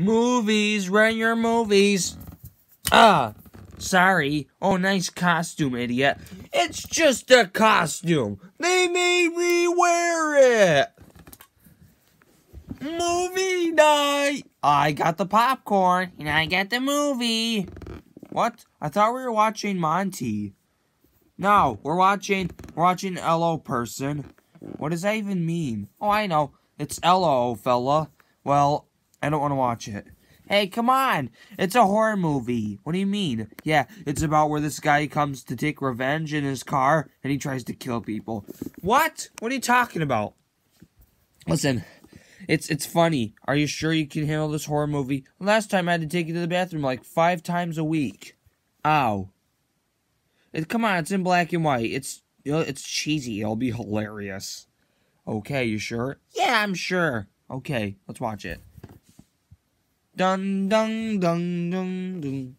Movies, rent your movies. Ah, sorry. Oh, nice costume, idiot. It's just a costume. They made me wear it. Movie night. I got the popcorn and I got the movie. What? I thought we were watching Monty. No, we're watching we're watching LO person. What does that even mean? Oh, I know. It's LO fella. Well, I don't want to watch it. Hey, come on. It's a horror movie. What do you mean? Yeah, it's about where this guy comes to take revenge in his car and he tries to kill people. What? What are you talking about? Listen, it's it's funny. Are you sure you can handle this horror movie? Last time I had to take you to the bathroom like five times a week. Ow. It, come on, it's in black and white. It's it's cheesy. It'll be hilarious. Okay, you sure? Yeah, I'm sure. Okay, let's watch it. Dun dun dun dun dun.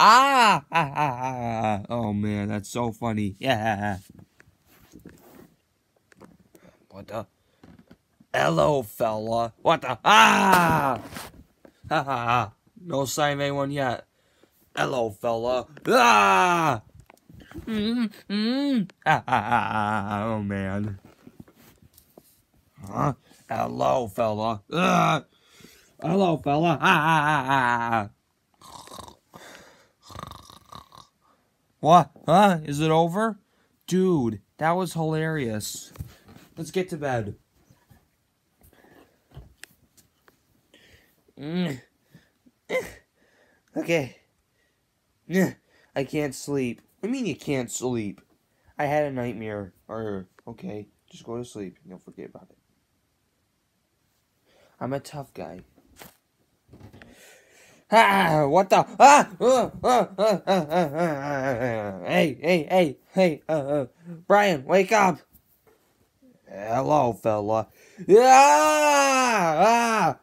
Ah, ah, ah, ah, ah. Oh man, that's so funny. Yeah. What the? Hello, fella. What the? Ah! Ha ha ha. No sign of anyone yet. Hello, fella. Ah! Mm, mm. Ah, ah, ah, ah, oh, man. Huh? Hello, fella. Ah! Hello, fella. Ah. What? Huh? Is it over? Dude, that was hilarious. Let's get to bed. Mm. Okay. I can't sleep. I mean you can't sleep? I had a nightmare. Or, okay, just go to sleep. Don't forget about it. I'm a tough guy. Ah, what the? Ah! Uh, uh, uh, uh, uh, uh, hey, hey, hey, hey, uh, uh, Brian, wake up! Hello, fella. Ah! Ah!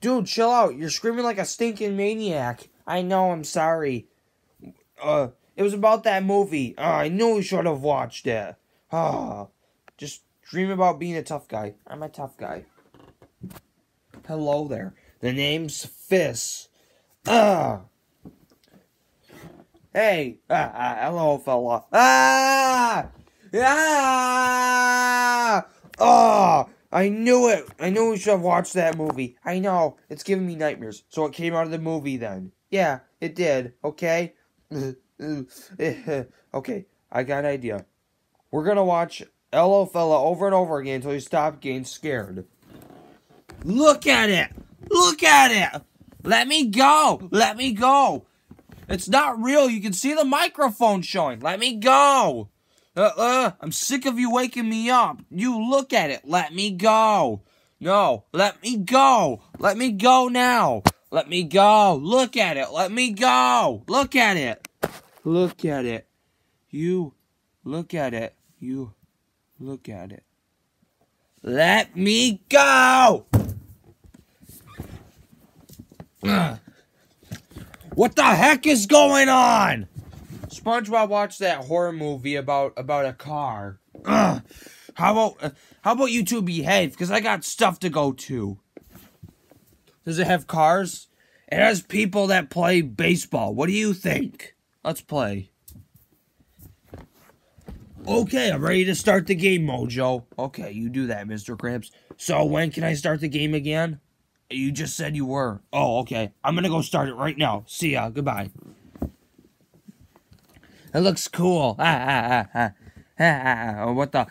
Dude, chill out. You're screaming like a stinking maniac. I know, I'm sorry. Uh, it was about that movie. Oh, I knew we should have watched it. Ah, just dream about being a tough guy. I'm a tough guy. Hello there. The name's Fizz. Ah. Hey, ah, ah, hello, fella. Ah! Ah! Oh! I knew it. I knew we should have watched that movie. I know. It's giving me nightmares. So it came out of the movie then. Yeah, it did. Okay? okay, I got an idea. We're going to watch Hello Fella over and over again until you stop getting scared. Look at it. Look at it. Let me go. Let me go. It's not real. You can see the microphone showing. Let me go. Uh, uh, I'm sick of you waking me up. You look at it. Let me go. No, let me go. Let me go now. Let me go. Look at it. Let me go. Look at it. Look at it. You look at it. You look at it. Let me go. What the heck is going on? SpongeBob watched that horror movie about about a car. How about uh, how about you two behave? Because I got stuff to go to. Does it have cars? It has people that play baseball. What do you think? Let's play. Okay, I'm ready to start the game, Mojo. Okay, you do that, Mr. Krabs. So when can I start the game again? You just said you were. Oh, okay. I'm gonna go start it right now. See ya. Goodbye. It looks cool. Ah, ah, ah, ah. ah, ah, what the?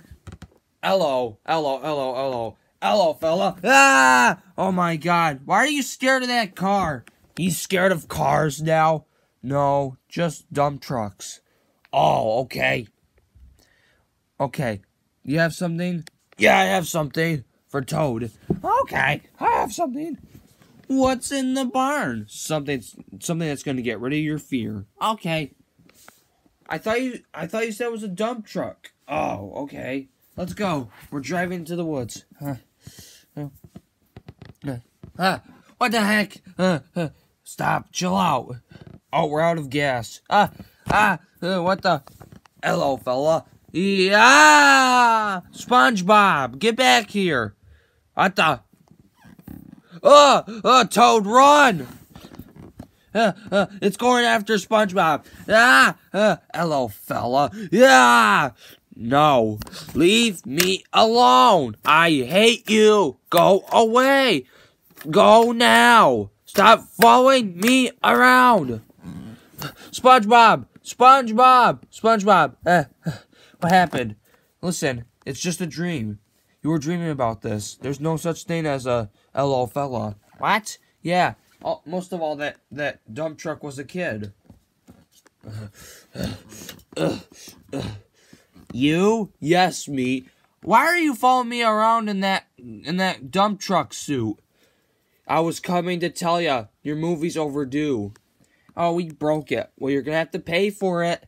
Hello, hello, hello, hello. Hello, fella. Ah! Oh my god. Why are you scared of that car? He's scared of cars now? No, just dump trucks. Oh, okay. Okay. You have something? Yeah, I have something for Toad. Okay, I have something. What's in the barn? Something something that's going to get rid of your fear. Okay. I thought you I thought you said it was a dump truck. Oh, okay. Let's go. We're driving to the woods. Huh. Uh, uh, what the heck? Uh, uh, stop. Chill out. Oh, we're out of gas. Ah, ah, uh, what the? Hello, fella. Yeah! SpongeBob, get back here. What the? uh, uh, Toad, run! Uh, uh, it's going after SpongeBob. Ah, uh, hello, fella. Yeah. No, leave me alone. I hate you. Go away. Go now. Stop following me around. SpongeBob, SpongeBob, SpongeBob. Uh, what happened? Listen, it's just a dream. You were dreaming about this. There's no such thing as a LO fella. What? Yeah. Oh, most of all, that that dump truck was a kid. you? Yes, me. Why are you following me around in that in that dump truck suit? I was coming to tell you your movie's overdue. Oh, we broke it. Well, you're gonna have to pay for it.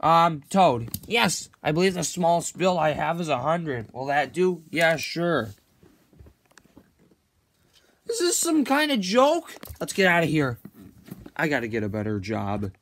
Um, Toad. Yes, I believe the smallest bill I have is a hundred. Will that do? Yeah, sure. Is this some kind of joke? Let's get out of here. I gotta get a better job.